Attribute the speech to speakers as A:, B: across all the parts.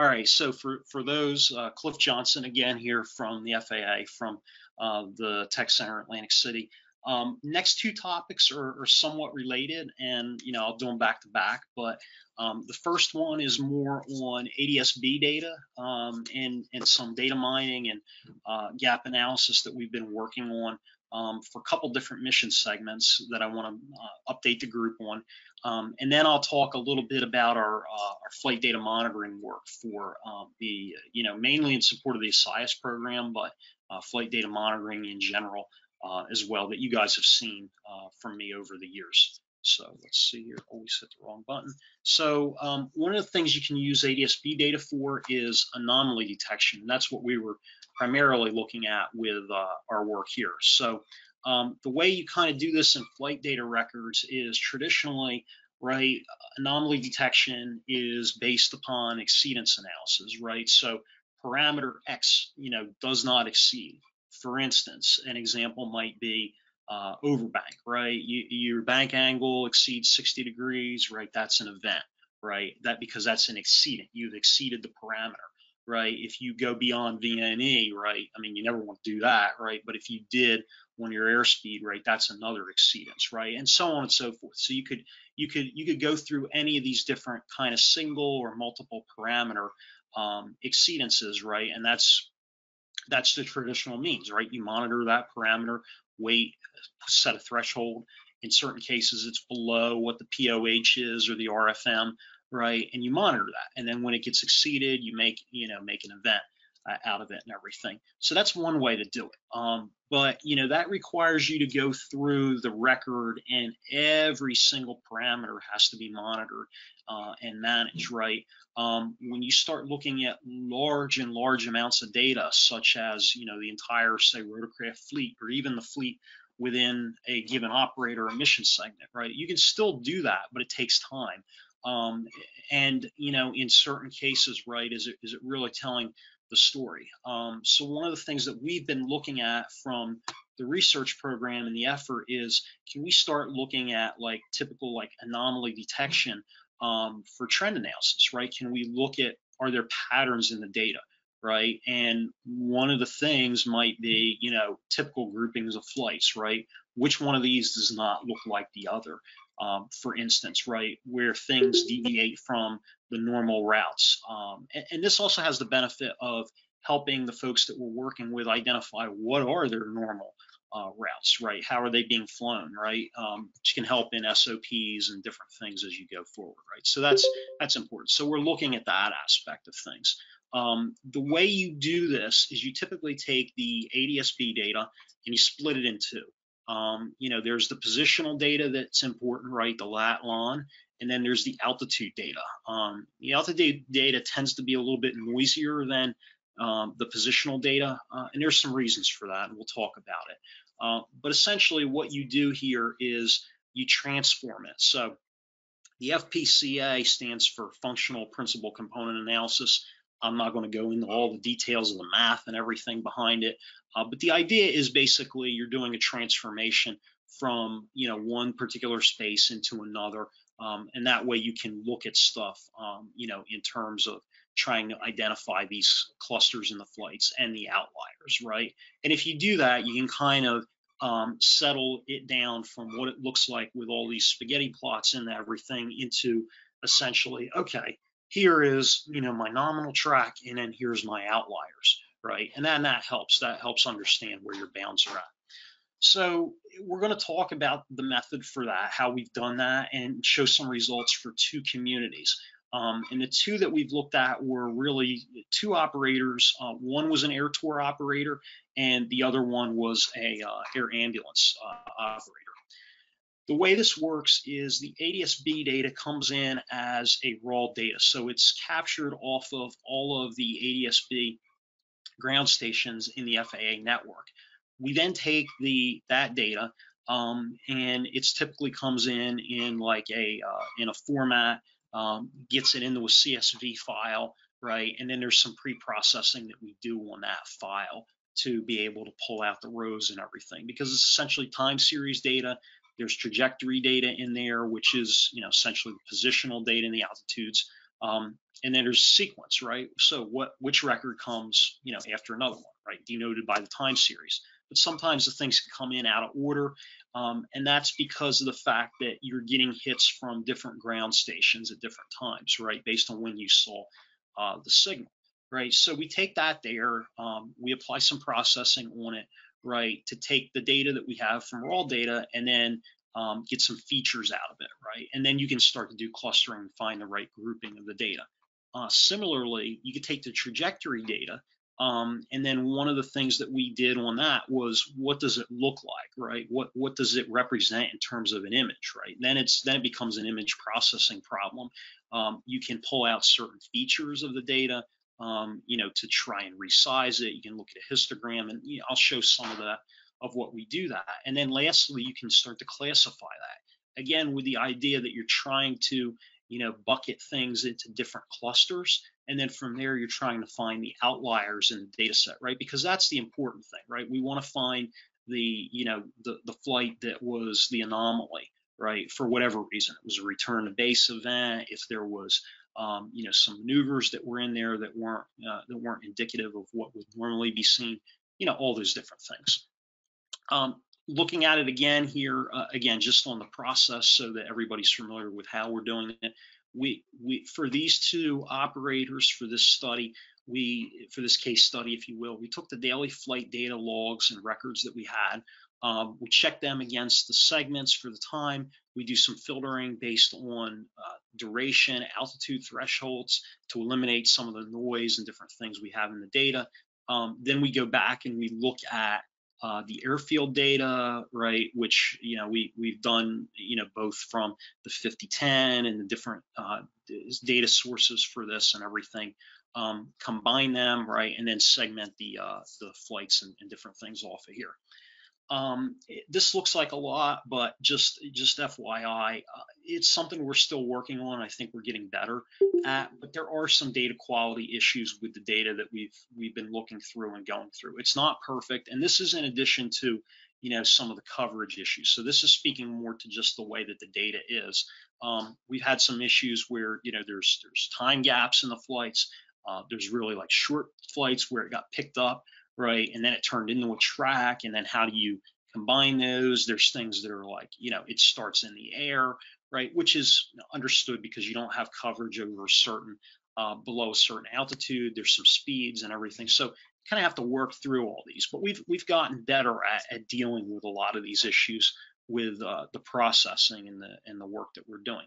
A: All right, so for, for those, uh, Cliff Johnson again here from the FAA from uh, the Tech Center Atlantic City. Um, next two topics are, are, somewhat related and, you know, I'll do them back to back, but um, the first one is more on ADSB data um, and, and some data mining and uh, gap analysis that we've been working on um, for a couple different mission segments that I want to uh, update the group on. Um, and then I'll talk a little bit about our, uh, our flight data monitoring work for um, the, you know, mainly in support of the ASIAS program, but uh, flight data monitoring in general uh, as well that you guys have seen uh, from me over the years. So let's see here, always hit the wrong button. So um, one of the things you can use ADSB data for is anomaly detection. That's what we were primarily looking at with uh, our work here. So um, the way you kind of do this in flight data records is traditionally, right, anomaly detection is based upon exceedance analysis, right? So parameter X, you know, does not exceed. For instance, an example might be uh, overbank, right? You, your bank angle exceeds 60 degrees, right? That's an event, right? That because that's an exceedant. You've exceeded the parameter, right? If you go beyond VNE, right? I mean, you never want to do that, right? But if you did on your airspeed, right, that's another exceedance, right? And so on and so forth. So you could you could you could go through any of these different kind of single or multiple parameter um, exceedances, right? And that's that's the traditional means, right? You monitor that parameter, weight, set a threshold. In certain cases, it's below what the POH is or the RFM, right? And you monitor that. And then when it gets exceeded, you make, you know, make an event uh, out of it and everything. So that's one way to do it. Um, but you know that requires you to go through the record, and every single parameter has to be monitored uh, and managed, right? Um, when you start looking at large and large amounts of data, such as you know the entire say rotorcraft fleet or even the fleet within a given operator or mission segment, right? You can still do that, but it takes time. Um, and you know, in certain cases, right, is it is it really telling the story. Um, so one of the things that we've been looking at from the research program and the effort is can we start looking at like typical like anomaly detection um, for trend analysis, right? Can we look at are there patterns in the data, right? And one of the things might be, you know, typical groupings of flights, right? Which one of these does not look like the other? Um, for instance, right, where things deviate from the normal routes. Um, and, and, this also has the benefit of helping the folks that we're working with identify what are their normal uh, routes, right? How are they being flown, right? Um, which can help in SOPs and different things as you go forward, right? So that's that's important. So we're looking at that aspect of things. Um, the way you do this is you typically take the ADSB data and you split it in two. Um, you know, there's the positional data that's important, right? The lat lon, and then there's the altitude data. Um, the altitude data tends to be a little bit noisier than um, the positional data, uh, and there's some reasons for that, and we'll talk about it. Uh, but essentially, what you do here is you transform it. So the FPCA stands for Functional Principal Component Analysis. I'm not going to go into all the details of the math and everything behind it, uh, but the idea is basically you're doing a transformation from you know one particular space into another um, and that way you can look at stuff, um, you know, in terms of trying to identify these clusters in the flights and the outliers, right? And if you do that, you can kind of um, settle it down from what it looks like with all these spaghetti plots and everything into essentially, okay, here is, you know, my nominal track and then here's my outliers, right? And then that helps, that helps understand where your bounds are at. So we're going to talk about the method for that, how we've done that, and show some results for two communities. Um, and the two that we've looked at were really two operators. Uh, one was an air tour operator, and the other one was a uh, air ambulance uh, operator. The way this works is the ADSB data comes in as a raw data. So it's captured off of all of the ADSB ground stations in the FAA network. We then take the that data um, and it's typically comes in in like a uh, in a format, um, gets it into a CSV file, right? And then there's some pre-processing that we do on that file to be able to pull out the rows and everything because it's essentially time series data. There's trajectory data in there, which is you know essentially the positional data and the altitudes. Um, and then there's sequence, right? So what which record comes, you know, after another one, right? Denoted by the time series. But sometimes the things can come in out of order, um, and that's because of the fact that you're getting hits from different ground stations at different times, right? Based on when you saw uh, the signal, right? So we take that there, um, we apply some processing on it, right, to take the data that we have from raw data and then um, get some features out of it, right? And then you can start to do clustering and find the right grouping of the data. Uh, similarly, you could take the trajectory data, um, and then one of the things that we did on that was what does it look like, right? What what does it represent in terms of an image, right? Then it's then it becomes an image processing problem. Um, you can pull out certain features of the data, um, you know, to try and resize it. You can look at a histogram, and you know, I'll show some of that of what we do that. And then lastly, you can start to classify that again with the idea that you're trying to you know, bucket things into different clusters. And then from there, you're trying to find the outliers in the data set, right? Because that's the important thing, right? We want to find the, you know, the, the flight that was the anomaly, right? For whatever reason, it was a return to base event. If there was, um, you know, some maneuvers that were in there that weren't uh, that weren't indicative of what would normally be seen, you know, all those different things. Um, looking at it again here, uh, again, just on the process so that everybody's familiar with how we're doing it. We, we, for these two operators for this study, we, for this case study, if you will, we took the daily flight data logs and records that we had. Um, we checked them against the segments for the time. We do some filtering based on uh, duration, altitude thresholds to eliminate some of the noise and different things we have in the data. Um, then we go back and we look at uh, the airfield data, right, which you know we we've done, you know, both from the 5010 and the different uh, data sources for this and everything. Um, combine them, right, and then segment the uh, the flights and, and different things off of here. Um, this looks like a lot, but just just FYI, uh, it's something we're still working on. I think we're getting better at, but there are some data quality issues with the data that we've we've been looking through and going through. It's not perfect, and this is in addition to you know some of the coverage issues. So this is speaking more to just the way that the data is. Um, we've had some issues where you know there's there's time gaps in the flights. Uh, there's really like short flights where it got picked up right? And then it turned into a track. And then how do you combine those? There's things that are like, you know, it starts in the air, right? Which is understood because you don't have coverage over a certain, uh, below a certain altitude. There's some speeds and everything. So kind of have to work through all these. But we've we've gotten better at, at dealing with a lot of these issues with uh, the processing and the and the work that we're doing.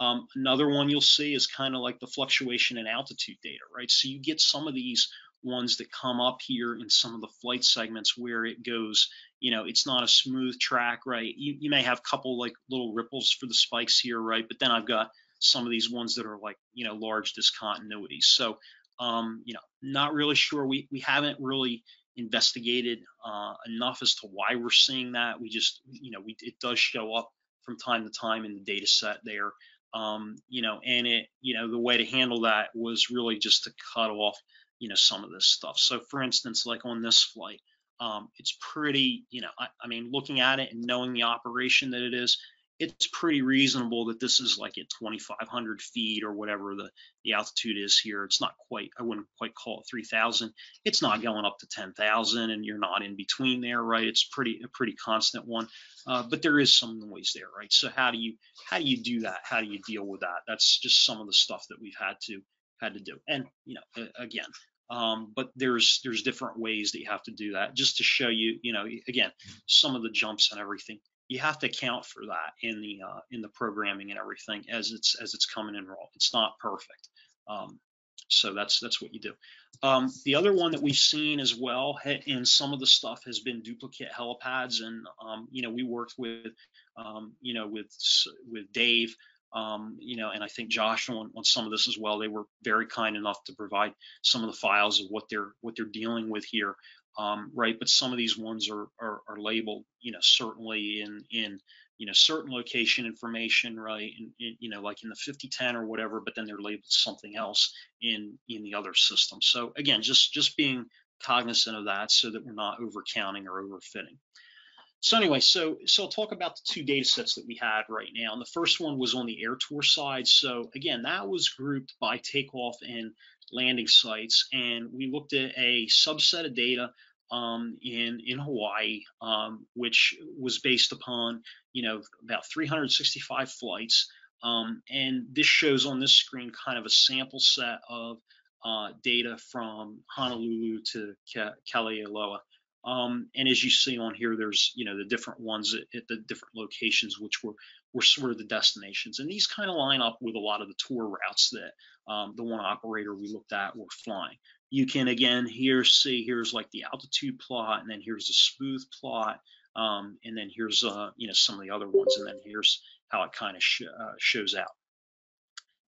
A: Um, another one you'll see is kind of like the fluctuation in altitude data, right? So you get some of these ones that come up here in some of the flight segments where it goes, you know, it's not a smooth track, right? You, you may have a couple like little ripples for the spikes here, right? But then I've got some of these ones that are like, you know, large discontinuities. So, um, you know, not really sure. We, we haven't really investigated uh, enough as to why we're seeing that. We just, you know, we, it does show up from time to time in the data set there. Um, you know, and it, you know, the way to handle that was really just to cut off you know some of this stuff. So for instance, like on this flight, um, it's pretty, you know, I, I, mean, looking at it and knowing the operation that it is, it's pretty reasonable that this is like at 2,500 feet or whatever the, the altitude is here. It's not quite, I wouldn't quite call it 3,000. It's not going up to 10,000 and you're not in between there, right? It's pretty, a pretty constant one, uh, but there is some noise there, right? So how do you, how do you do that? How do you deal with that? That's just some of the stuff that we've had to, had to do. And, you know, again, um, but there's there's different ways that you have to do that just to show you, you know, again, some of the jumps and everything. You have to account for that in the uh, in the programming and everything as it's as it's coming in raw. It's not perfect. Um, so that's that's what you do. Um, the other one that we've seen as well, and some of the stuff has been duplicate helipads, and um, you know we worked with, um, you know, with with Dave um, you know, and I think Josh on, on some of this as well. They were very kind enough to provide some of the files of what they're what they're dealing with here, um, right? But some of these ones are, are, are labeled, you know, certainly in in you know certain location information, right? You know, like in the 5010 or whatever, but then they're labeled something else in in the other system. So again, just just being cognizant of that so that we're not overcounting or overfitting. So anyway, so so I'll talk about the two data sets that we had right now. And the first one was on the air tour side. So again, that was grouped by takeoff and landing sites, and we looked at a subset of data um, in in Hawaii, um, which was based upon you know about 365 flights. Um, and this shows on this screen kind of a sample set of uh, data from Honolulu to Ka Kalaeloa. Um, and as you see on here, there's you know the different ones at, at, the different locations, which were were sort of the destinations, and these kind of line up with a lot of the tour routes that um, the one operator we looked at were flying. You can again here see here's like the altitude plot, and then here's the smooth plot, um, and then here's uh, you know some of the other ones, and then here's how it kind of sh uh, shows out.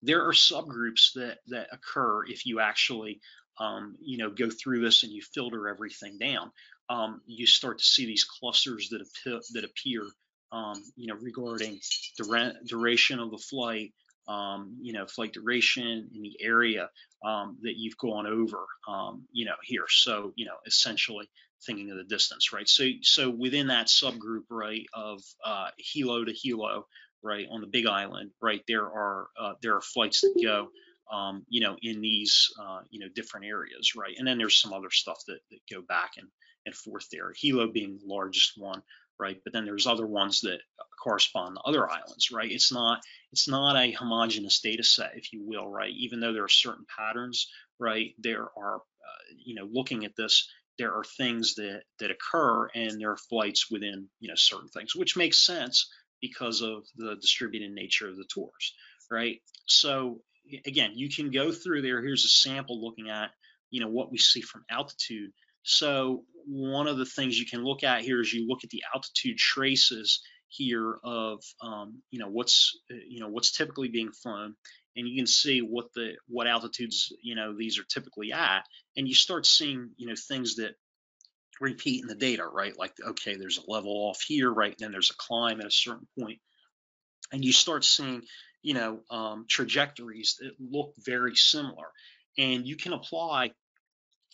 A: There are subgroups that that occur if you actually um, you know go through this and you filter everything down um, you start to see these clusters that appear, that appear um, you know, regarding the duration of the flight, um, you know, flight duration in the area um, that you've gone over, um, you know, here. So, you know, essentially thinking of the distance, right? So, so within that subgroup, right, of uh, Hilo to Hilo, right, on the Big Island, right, there are uh, there are flights that go. Um, you know, in these, uh, you know, different areas, right? And then there's some other stuff that, that go back and, and forth there. Hilo being the largest one, right? But then there's other ones that correspond to other islands, right? It's not it's not a homogeneous data set, if you will, right? Even though there are certain patterns, right? There are, uh, you know, looking at this, there are things that that occur, and there are flights within, you know, certain things, which makes sense because of the distributed nature of the tours, right? So again, you can go through there. Here's a sample looking at, you know, what we see from altitude so one of the things you can look at here is you look at the altitude traces here of um, you know what's uh, you know what's typically being flown. And you can see what the what altitudes you know these are typically at. And you start seeing you know things that repeat in the data right? Like okay there's a level off here right? Then there's a climb at a certain point. And you start seeing you know um, trajectories that look very similar. And you can apply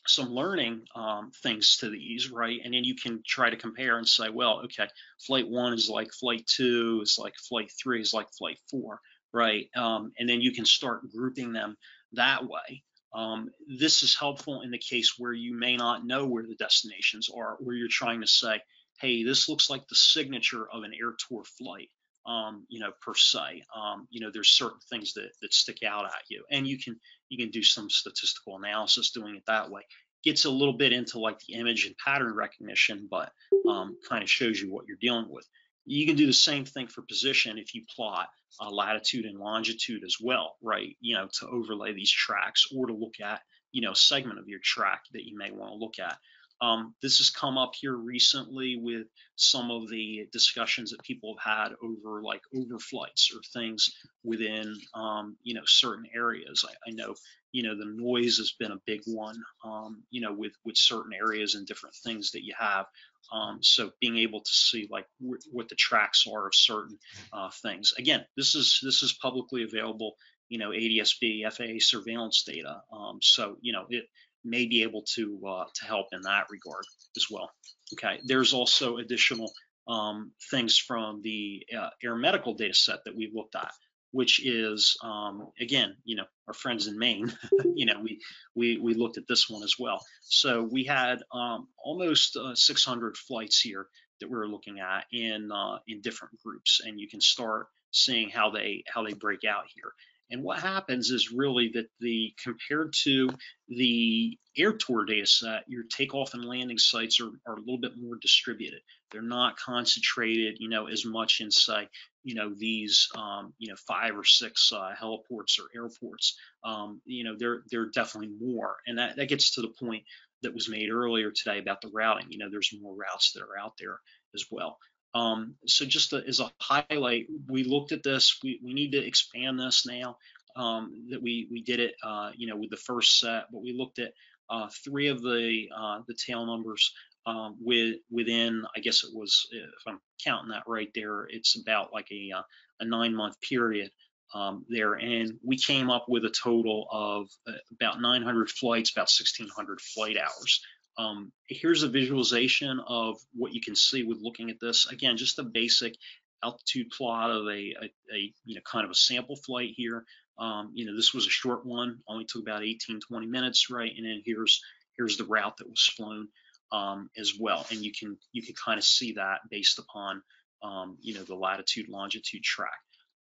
A: some learning um, things to these, right? And then you can try to compare and say, well, okay, flight one is like flight two, is like flight three, is like flight four, right? Um, and then you can start grouping them that way. Um, this is helpful in the case where you may not know where the destinations are, where you're trying to say, hey, this looks like the signature of an air tour flight. Um, you know, per se, um, you know, there's certain things that that stick out at you, and you can you can do some statistical analysis doing it that way. Gets a little bit into like the image and pattern recognition, but um, kind of shows you what you're dealing with. You can do the same thing for position if you plot uh, latitude and longitude as well, right? You know, to overlay these tracks or to look at, you know, a segment of your track that you may want to look at. Um, this has come up here recently with some of the discussions that people have had over like overflights or things within, um, you know, certain areas. I, I, know, you know, the noise has been a big one, um, you know, with with certain areas and different things that you have. Um, so being able to see like what the tracks are of certain uh, things. Again, this is this is publicly available you know, ADSB, FAA surveillance data. Um, so, you know, it, may be able to uh, to help in that regard as well. Okay, there's also additional um, things from the uh, air medical data set that we've looked at, which is um, again, you know, our friends in Maine. you know, we we we looked at this one as well. So we had um, almost uh, 600 flights here that we were looking at in uh, in different groups, and you can start seeing how they how they break out here. And what happens is really that the compared to the air tour data set, your takeoff and landing sites are, are a little bit more distributed. They're not concentrated, you know, as much in say, you know, these, um, you know, five or six uh, heliports or airports. Um, you know, they're they're definitely more, and that that gets to the point that was made earlier today about the routing. You know, there's more routes that are out there as well. Um, so just as a highlight, we looked at this. We, we need to expand this now. Um, that we we did it, uh, you know, with the first set, but we looked at uh, three of the uh, the tail numbers um, with within. I guess it was, if I'm counting that right there, it's about like a uh, a nine month period um, there, and we came up with a total of uh, about 900 flights, about 1,600 flight hours Um, here's a visualization of what you can see with looking at this. Again, just a basic altitude plot of a, a, a you know kind of a sample flight here. Um, you know, this was a short one, only took about 18, 20 minutes, right? And then here's here's the route that was flown um, as well, and you can you can kind of see that based upon um, you know the latitude longitude track.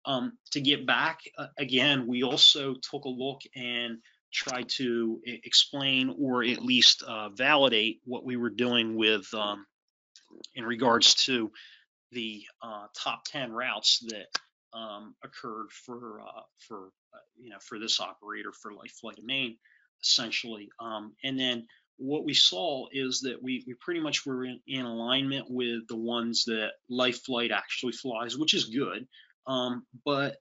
A: Um, to get back uh, again, we also took a look and tried to explain or at least uh, validate what we were doing with um, in regards to the uh, top 10 routes that um, occurred for uh, for uh, you know for this operator for Life Flight of Maine essentially. Um, and then what we saw is that we, we pretty much were in, in alignment with the ones that Life Flight actually flies which is good. Um, but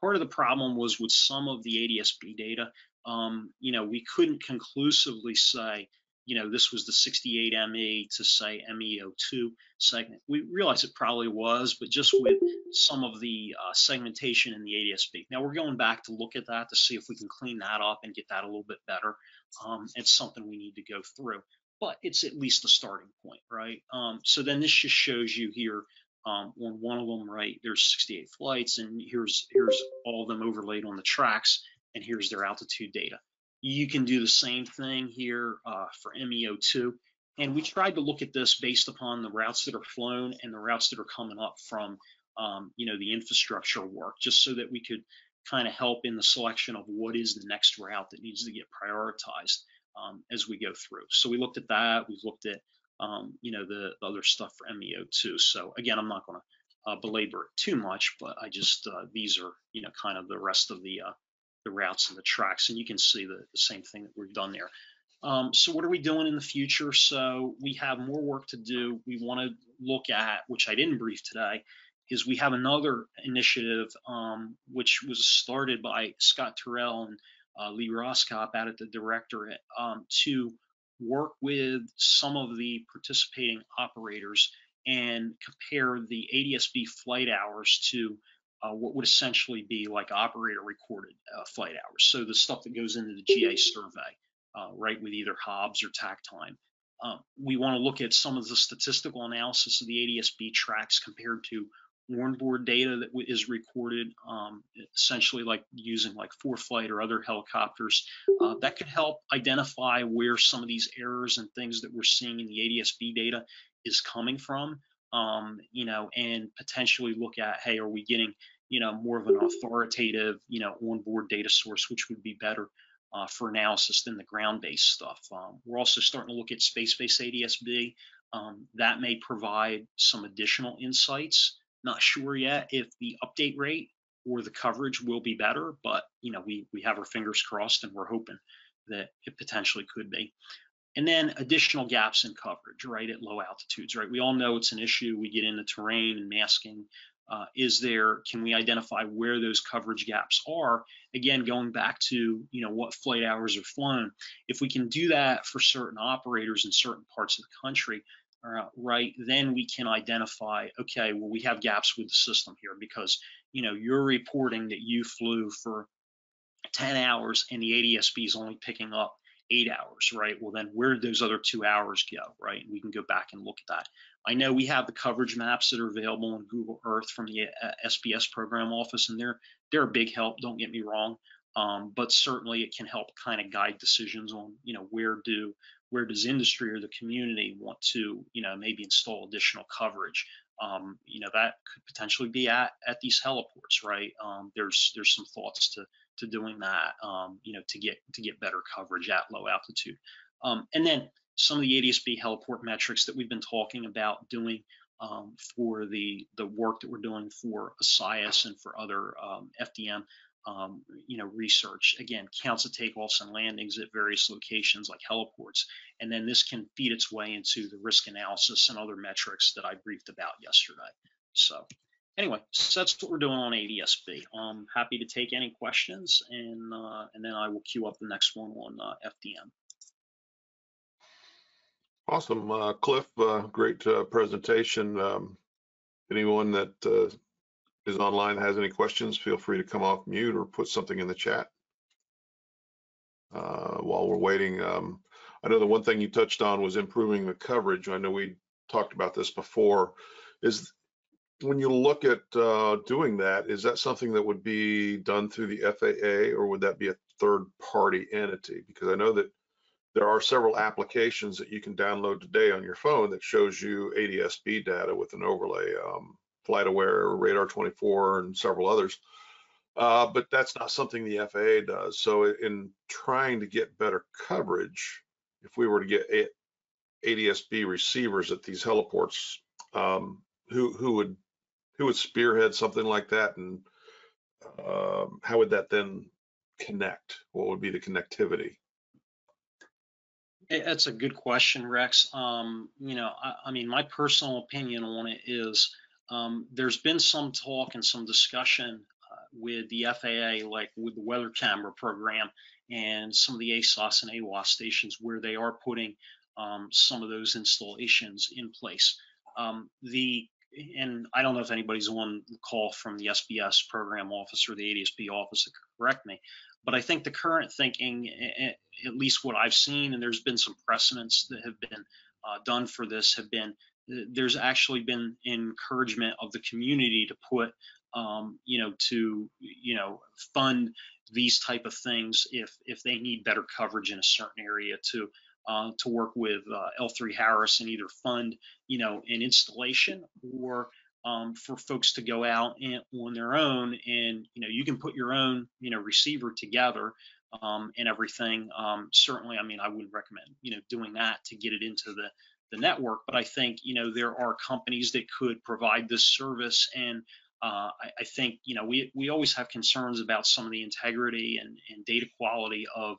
A: part of the problem was with some of the ADSB data um, you know, we couldn't conclusively say, you know, this was the 68 ME to say MEO2 segment. We realize it probably was, but just with some of the uh, segmentation in the ADSB. Now we're going back to look at that to see if we can clean that up and get that a little bit better. Um, it's something we need to go through, but it's at least a starting point, right? Um, so then this just shows you here um, on one of them, right? There's 68 flights, and here's here's all of them overlaid on the tracks and here's their altitude data. You can do the same thing here uh, for MEO2. And we tried to look at this based upon the routes that are flown and the routes that are coming up from, um, you know, the infrastructure work, just so that we could kind of help in the selection of what is the next route that needs to get prioritized um, as we go through. So we looked at that. We've looked at, um, you know, the, the, other stuff for MEO2. So again, I'm not going to uh, belabor it too much, but I just, uh, these are, you know, kind of the rest of the uh, the routes and the tracks, and you can see the, the same thing that we've done there. Um, so what are we doing in the future? So we have more work to do. We want to look at, which I didn't brief today, is we have another initiative um, which was started by Scott Terrell and uh, Lee Roskop out at the directorate um, to work with some of the participating operators and compare the ADSB flight hours to uh, what would essentially be like operator recorded uh, flight hours. So the stuff that goes into the GA survey, uh, right, with either Hobbs or tach time. Um, we want to look at some of the statistical analysis of the ADSB tracks compared to onboard data that is recorded, um, essentially like using like ForeFlight or other helicopters. Uh, that could help identify where some of these errors and things that we're seeing in the ADSB data is coming from um, you know, and potentially look at, hey, are we getting, you know, more of an authoritative, you know, onboard data source, which would be better uh, for analysis than the ground-based stuff. Um, we're also starting to look at space-based ADSB. Um, that may provide some additional insights. Not sure yet if the update rate or the coverage will be better, but you know, we we have our fingers crossed and we're hoping that it potentially could be. And then additional gaps in coverage, right, at low altitudes, right? We all know it's an issue. We get into terrain and masking. Uh, is there, can we identify where those coverage gaps are? Again, going back to, you know, what flight hours are flown. If we can do that for certain operators in certain parts of the country, uh, right, then we can identify, okay, well, we have gaps with the system here because, you know, you're reporting that you flew for 10 hours and the ADSB is only picking up eight hours, right? Well, then where did those other two hours go, right? We can go back and look at that. I know we have the coverage maps that are available on Google Earth from the uh, SBS program office, and they're they're a big help. Don't get me wrong, um, but certainly it can help kind of guide decisions on you know where do where does industry or the community want to you know maybe install additional coverage. Um, you know that could potentially be at at these heliports, right? Um, there's there's some thoughts to to doing that, um, you know, to get to get better coverage at low altitude. Um, and then some of the ADSB heliport metrics that we've been talking about doing um, for the the work that we're doing for ASIAS and for other um, FDM, um, you know, research. Again, counts of takeoffs and landings at various locations like heliports, and then this can feed its way into the risk analysis and other metrics that I briefed about yesterday. So anyway, so that's what we're doing on ADSB. I'm happy to take any questions, and uh, and then I will queue up the next one on uh, FDM.
B: Awesome, uh, Cliff. Uh, great uh, presentation. Um, anyone that uh, is online has any questions, feel free to come off mute or put something in the chat. while we're waiting, um, I know the one thing you touched on was improving the coverage. I know we talked about this before. Is when you look at uh, doing that, is that something that would be done through the FAA or would that be a third party entity? Because I know that there are several applications that you can download today on your phone that shows you ADSB data with an overlay, um, FlightAware, Radar 24, and several others. Uh, but that's not something the FAA does. So in trying to get better coverage, if we were to get ADSB receivers at these heliports, um, who who would who would spearhead something like that, and um, how would that then connect? What would be the connectivity?
A: That's a good question, Rex. Um, you know, I, I, mean, my personal opinion on it is um, there's been some talk and some discussion uh, with the FAA, like with the weather camera program and some of the ASOS and AWOS stations where they are putting um, some of those installations in place. Um, the and I don't know if anybody's on the call from the SBS program office or the ADSB office to correct me, but I think the current thinking, at least what I've seen, and there's been some precedents that have been uh, done for this, have been there's actually been encouragement of the community to put, um, you know, to you know fund these type of things if if they need better coverage in a certain area to uh, to work with uh, L3 Harris and either fund, you know, an installation or um, for folks to go out and, on their own and, you know, you can put your own, you know, receiver together um, and everything. Um, certainly, I mean, I wouldn't recommend, you know, doing that to get it into the, the network, but I think, you know, there are companies that could provide this service and uh, I, I, think you know we we always have concerns about some of the integrity and, and data quality of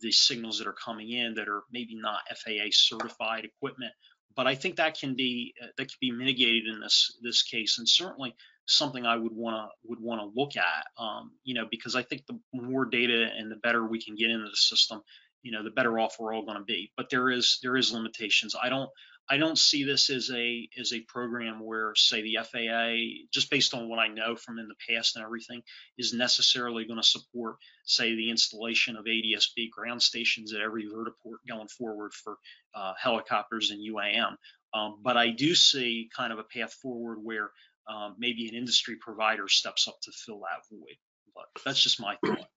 A: the signals that are coming in that are maybe not FAA certified equipment. But I think that can be uh, that can be mitigated in this this case, and certainly something I would want to would want to look at. Um, you know, because I think the more data and the better we can get into the system, you know, the better off we're all going to be. But there is there is limitations. I don't I don't see this as a as a program where, say, the FAA, just based on what I know from in the past and everything, is necessarily going to support, say, the installation of ADSB ground stations at every vertiport going forward for uh, helicopters and UAM. Um, but I do see kind of a path forward where um, maybe an industry provider steps up to fill that void. But that's just my thought.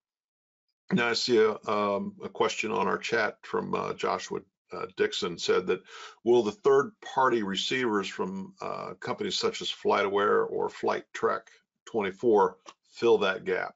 B: Now I see a, um, a question on our chat from uh, Joshua uh, Dixon said that will the third party receivers from uh, companies such as FlightAware or Flight Trek 24 fill that gap?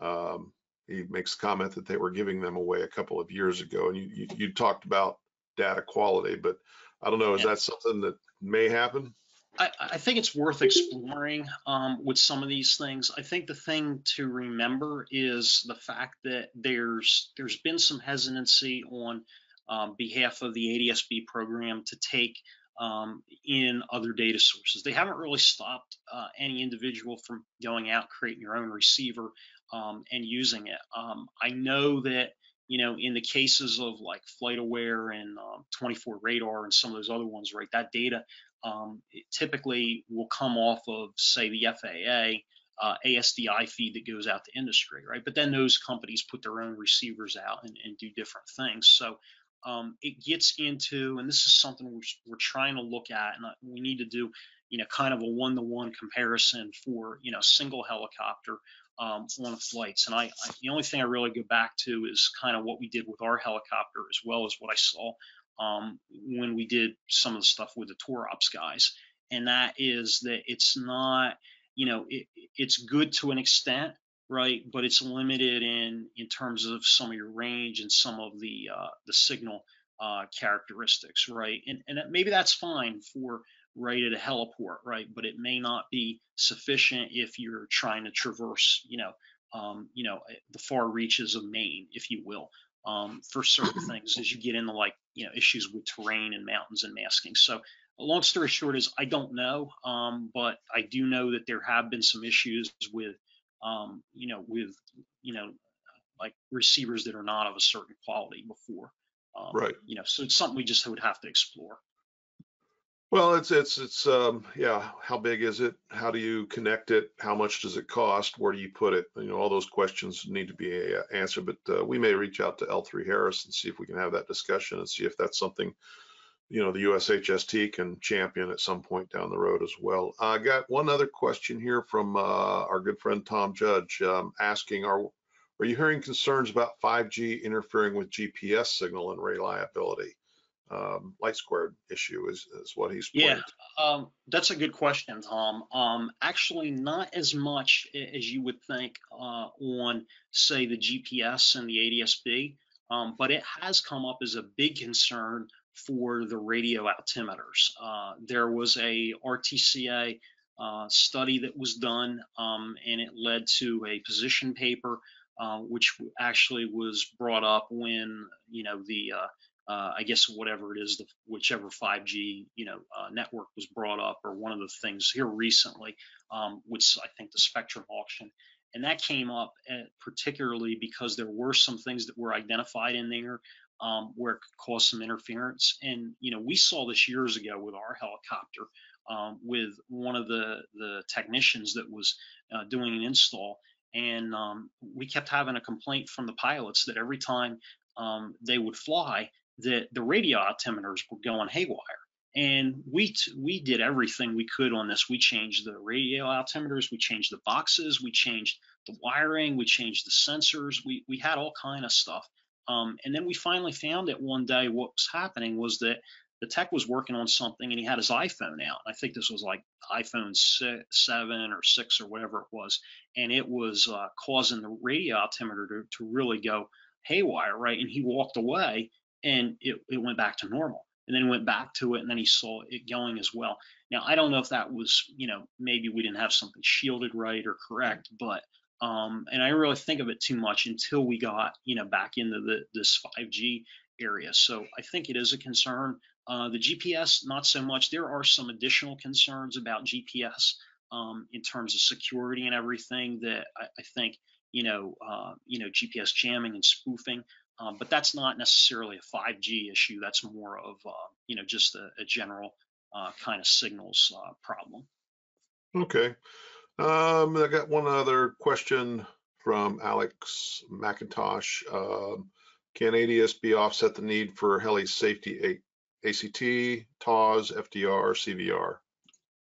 B: Um, he makes a comment that they were giving them away a couple of years ago, and you, you, you talked about data quality, but I don't know, is yeah. that something that may happen?
A: I, I, think it's worth exploring um, with some of these things. I think the thing to remember is the fact that there's there's been some hesitancy on um, behalf of the ADSB program to take um, in other data sources. They haven't really stopped uh, any individual from going out, creating your own receiver um, and using it. Um, I know that, you know, in the cases of like FlightAware and um, 24 Radar and some of those other ones, right, that data um, typically will come off of, say, the FAA. Uh, ASDI feed that goes out to industry, right? But then those companies put their own receivers out and, and do different things. So um, it gets into, and this is something we're, we're trying to look at, and we need to do, you know, kind of a one-to-one comparison for, you know, single helicopter um, on flights. And I, I, the only thing I really go back to is kind of what we did with our helicopter, as well as what I saw um, when we did some of the stuff with the tour ops guys. And that is that it's not, you know, it, it's good to an extent, right? But it's limited in in terms of some of your range and some of the uh, the signal uh, characteristics, right? And and maybe that's fine for right at a heliport, right? But it may not be sufficient if you're trying to traverse, you know, um, you know, eh, the far reaches of Maine, if you will, um, for certain things as you get into like you know issues with terrain and mountains and masking. So a long story short is I don't know, um, but I do know that there have been some issues with um, you know, with, you know, like receivers that are not of a certain quality before.
B: Um, right.
A: You know, so it's something we just would have to explore.
B: Well, it's, it's, it's, um, yeah, how big is it? How do you connect it? How much does it cost? Where do you put it? You know, all those questions need to be uh, answered, but uh, we may reach out to L3 Harris and see if we can have that discussion and see if that's something, you know, the USHST can champion at some point down the road as well. I got one other question here from uh, our good friend Tom Judge um, asking, are, are you hearing concerns about 5G interfering with GPS signal and reliability? um, LightSquared issue is, is what he's
A: yeah um, that's a good question tom um, actually not as much as you would think uh, on say the gps and the adsb um, but it has come up as a big concern for the radio altimeters uh, there was a rtca uh, study that was done um, and it led to a position paper uh, which actually was brought up when you know the uh, uh, I guess whatever it is, the, whichever 5G you know uh, network was brought up, or one of the things here recently, um, which I think the Spectrum auction, and that came up at, uh, particularly because there were some things that were identified in there um, where it could cause some interference, and you know we saw this years ago with our helicopter um, with one of the the technicians that was uh, doing an install, and um, we kept having a complaint from the pilots that every time um, they would fly, that the radio altimeters were going haywire. And we we did everything we could on this. We changed the radio altimeters, we changed the boxes, we changed the wiring, we changed the sensors, we we had all kind of stuff. Um, and then we finally found that one day what was happening was that the tech was working on something and he had his iPhone out. I think this was like iPhone six, seven or six or whatever it was, and it was uh, causing the radio altimeter to, to really go haywire, right? And he walked away and it, it went back to normal and then went back to it and then he saw it going as well now i don't know if that was you know maybe we didn't have something shielded right or correct but um and i didn't really think of it too much until we got you know back into the this 5g area so i think it is a concern uh, the gps not so much there are some additional concerns about gps um, in terms of security and everything that i, I think you know uh, you know gps jamming and spoofing um, but that's not necessarily a 5G issue. That's more of uh, you know just a, a general uh, kind of signals uh, problem.
B: Okay. Um, I got one other question from Alex McIntosh. Um, can ADSB offset the need for heli safety ACT, TAWS, FDR, CVR?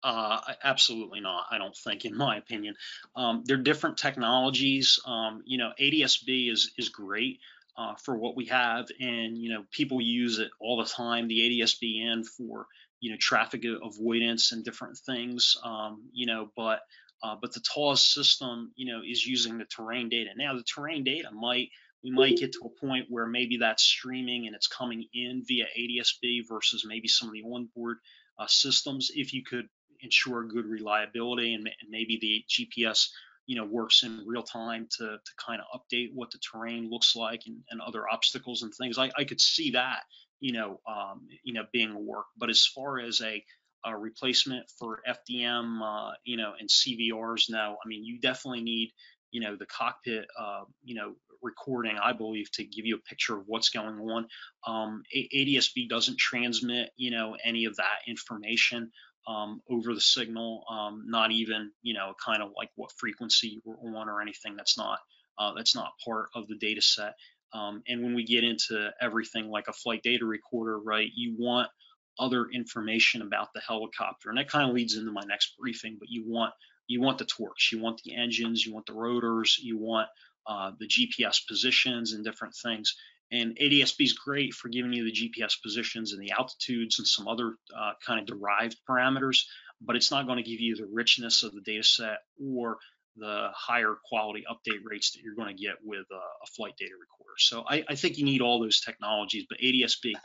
A: Uh, absolutely not. I don't think, in my opinion, um, they're different technologies. Um, you know, ADSB is is great uh, for what we have, and you know people use it all the time. The ADSB In for you know traffic avoidance and different things. Um, you know, but uh, but the TAWS system, you know, is using the terrain data. Now the terrain data might we might get to a point where maybe that's streaming and it's coming in via ADSB versus maybe some of the onboard uh, systems. If you could ensure good reliability and, and maybe the GPS you know works in real time to to kind of update what the terrain looks like and, and other obstacles and things. I, I could see that you know um, you know being a work, but as far as a, a replacement for FDM uh, you know and CVRs now, I mean you definitely need you know the cockpit uh, you know recording i believe to give you a picture of what's going on um, adsb doesn't transmit you know any of that information um, over the signal, um, not even you know kind of like what frequency we're on or anything. That's not uh, that's not part of the data set. Um, and when we get into everything like a flight data recorder, right, you want other information about the helicopter, and that kind of leads into my next briefing. But you want you want the torques, you want the engines, you want the rotors, you want uh, the GPS positions and different things. And ADSB is great for giving you the GPS positions and the altitudes and some other uh, kind of derived parameters, but it's not going to give you the richness of the data set or the higher quality update rates that you're going to get with a, a flight data recorder. So I, I, think you need all those technologies, but ADSB, uh,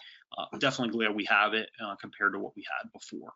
A: definitely glad we have it uh, compared to what we had before.